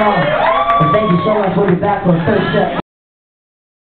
song. And thank you so much. We'll be back for the first set.